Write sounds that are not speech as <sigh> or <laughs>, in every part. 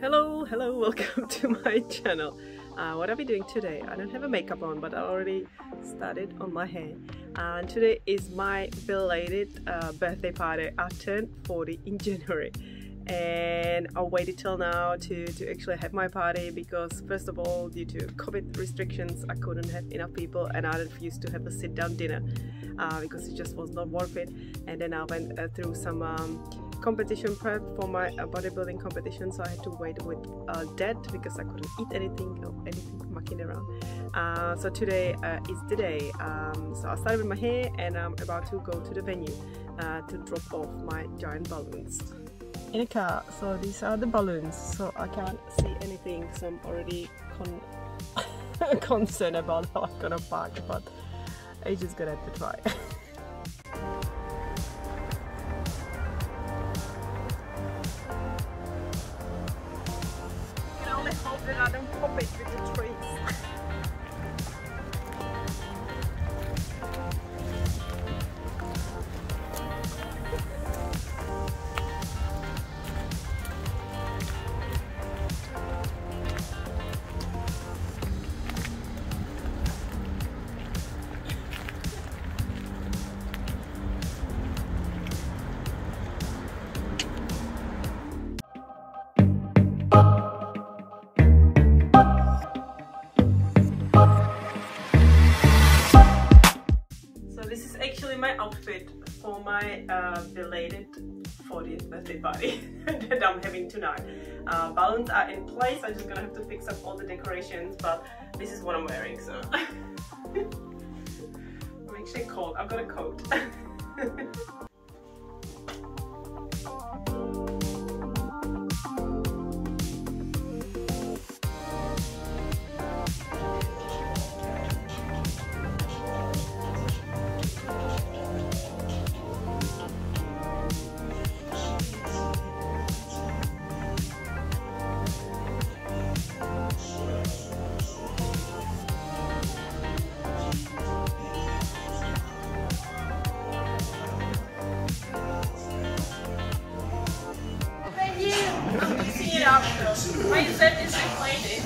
Hello, hello, <laughs> welcome to my channel. Uh, what are we doing today? I don't have a makeup on, but I already started on my hair. And today is my belated uh, birthday party. I turned 40 in January and I waited till now to, to actually have my party because first of all due to COVID restrictions I couldn't have enough people and I refused to have a sit down dinner uh, because it just was not worth it and then I went uh, through some um, competition prep for my uh, bodybuilding competition so I had to wait with uh, that because I couldn't eat anything or anything mucking around. Uh, so today uh, is the day. Um, so I started with my hair and I'm about to go to the venue uh, to drop off my giant balloons. In a car. So these are the balloons. So I can't see anything so I'm already con <laughs> concerned about how I'm gonna park but I just gonna have to try <laughs> nada, é um. My outfit for my uh, belated 40th birthday party <laughs> that I'm having tonight. Uh, balloons are in place, I'm just gonna have to fix up all the decorations, but this is what I'm wearing, so... I'm actually cold, I've got a coat. <laughs> My set is reclining.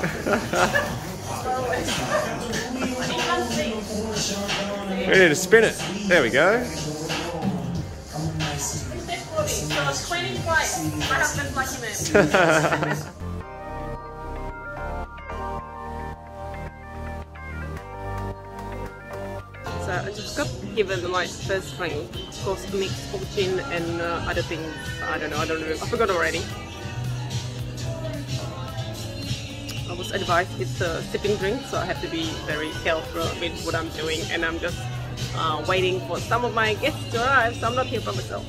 we need to spin it. There we go. So 20 twice. My husband's lucky man. So I just got given my first drink, of course mixed fortune and uh, other things. I don't know, I don't know, I forgot already. I was advised it's a sipping drink, so I have to be very careful with what I'm doing, and I'm just uh, waiting for some of my guests to arrive, so I'm not here by myself.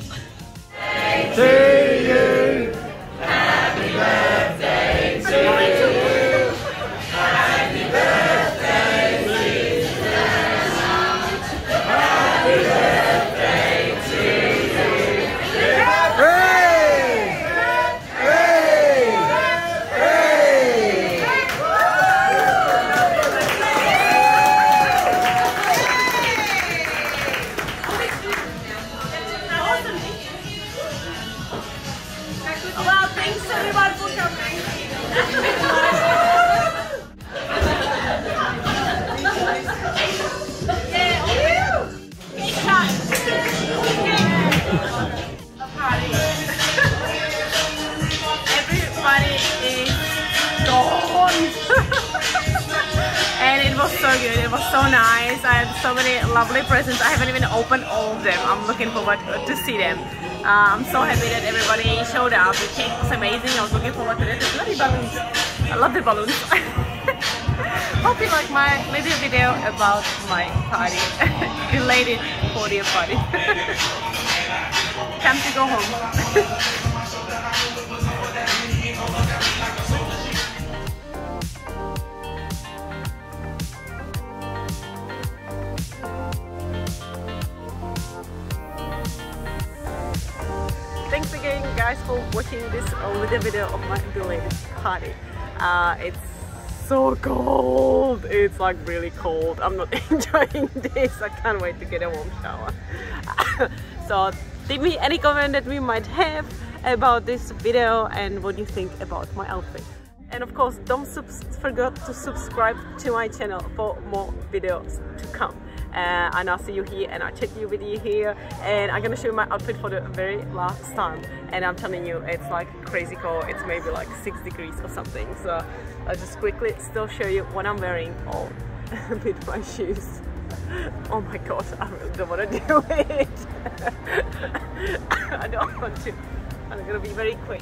Nice. I have so many lovely presents. I haven't even opened all of them. I'm looking forward to see them. Uh, I'm so happy that everybody showed up. The cake was amazing. I was looking forward to it. The bloody balloons. I love the balloons. <laughs> Hope you like my little video about my party. <laughs> Related 40th party. <laughs> Time to go home. Guys for watching this little video of my belated party. Uh, it's so cold. It's like really cold. I'm not <laughs> enjoying this. I can't wait to get a warm shower. <laughs> So leave me any comment that we might have about this video and what you think about my outfit. And of course, don't forget to subscribe to my channel for more videos to come. Uh, and I'll see you here and I'll check you with you here and I'm gonna show you my outfit for the very last time. And I'm telling you it's like crazy cold. It's maybe like six degrees or something. So I'll just quickly still show you what I'm wearing. All <laughs> with my shoes. Oh my god I really don't want to <laughs> do it. <laughs> I don't want to. I'm gonna be very quick